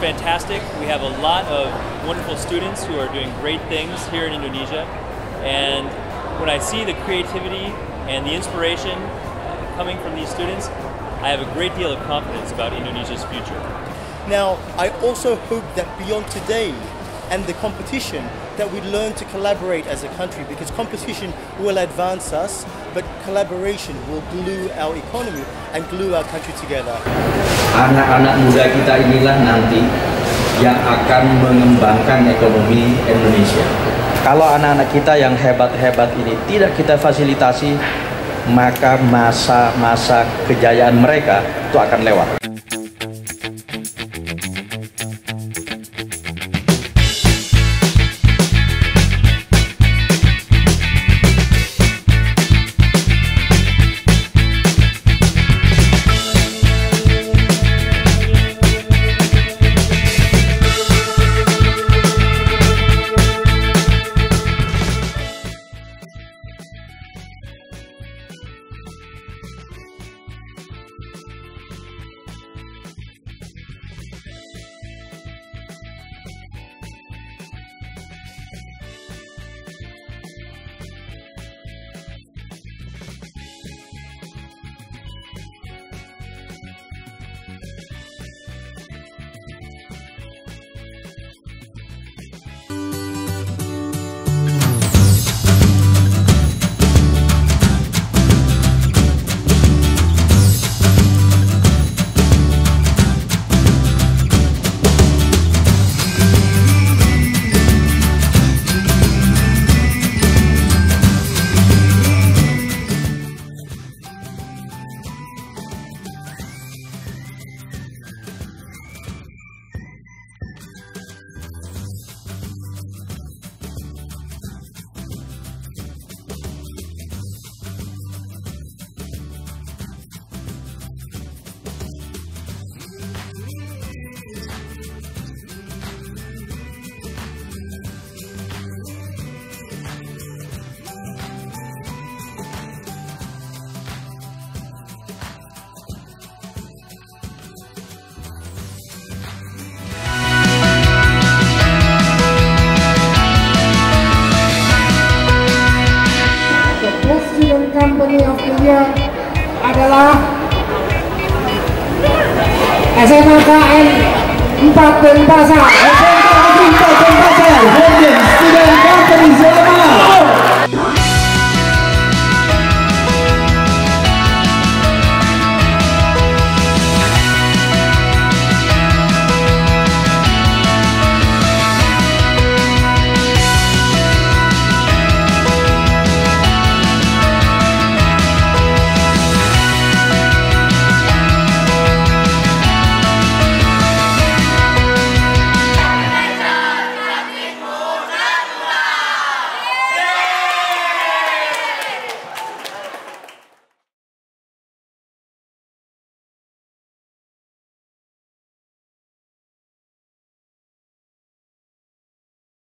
fantastic. We have a lot of wonderful students who are doing great things here in Indonesia. And when I see the creativity and the inspiration coming from these students, I have a great deal of confidence about Indonesia's future. Now, I also hope that beyond today and the competition, that we learn to collaborate as a country because competition will advance us, but collaboration will glue our economy and glue our country together. Anak-anak muda kita inilah nanti yang akan mengembangkan ekonomi Indonesia. Kalau anak-anak kita yang hebat-hebat ini tidak kita fasilitasi, maka masa-masa kejayaan mereka itu akan lewat. Adalah SMKN 4 Denpasar. SMKN 4 Denpasar.